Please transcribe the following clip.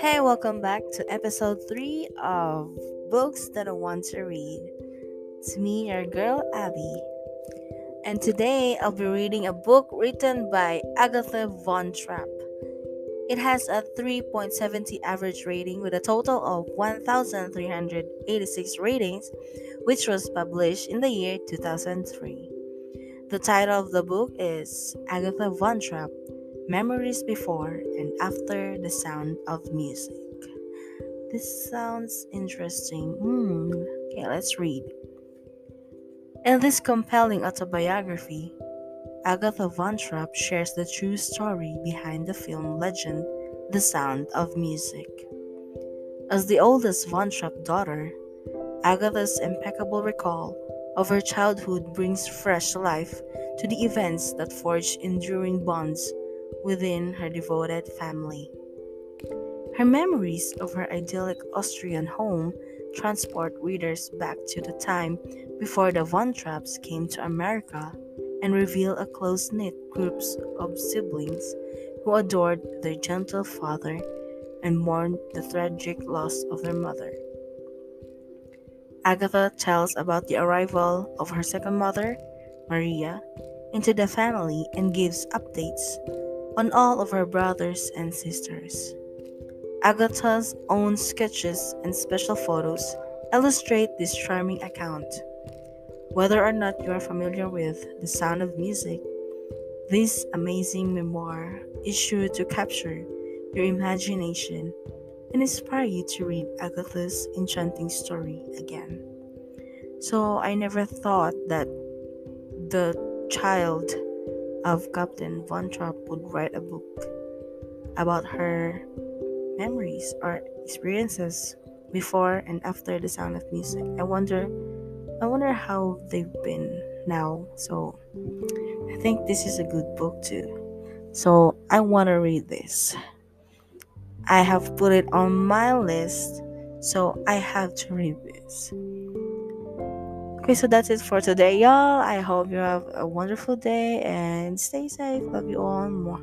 Hey, welcome back to episode 3 of Books That I Want to Read. It's me, your girl Abby. And today I'll be reading a book written by Agathe Von Trapp. It has a 3.70 average rating with a total of 1,386 ratings, which was published in the year 2003. The title of the book is Agathe Von Trapp Memories Before and After the Sound of Music. This sounds interesting. Hmm. Okay, let's read. In this compelling autobiography, Agathe Von Trapp shares the true story behind the film legend The Sound of Music. As the oldest Von Trapp daughter, Agathe's impeccable recall of her childhood brings fresh life to the events that forge enduring bonds within her devoted family. Her memories of her idyllic Austrian home transport readers back to the time before the Von Trapps came to America and reveal a close knit group of siblings who adored their gentle father and mourned the tragic loss of their mother. Agathe tells about the arrival of her second mother, Maria, into the family and gives updates on all of her brothers and sisters. Agathe's own sketches and special photos illustrate this charming account. Whether or not you are familiar with The Sound of Music, this amazing memoir is sure to capture your imagination and inspire you to read Agathe's enchanting story again. So I never thought that the child of Captain Von Trapp would write a book about her memories or experiences before and after the sound of music. I wonder I wonder how they've been now. So I think this is a good book too. So I want to read this. I have put it on my list, so I have to read this. Okay, so that's it for today, y'all. I hope you have a wonderful day and stay safe. Love you all more.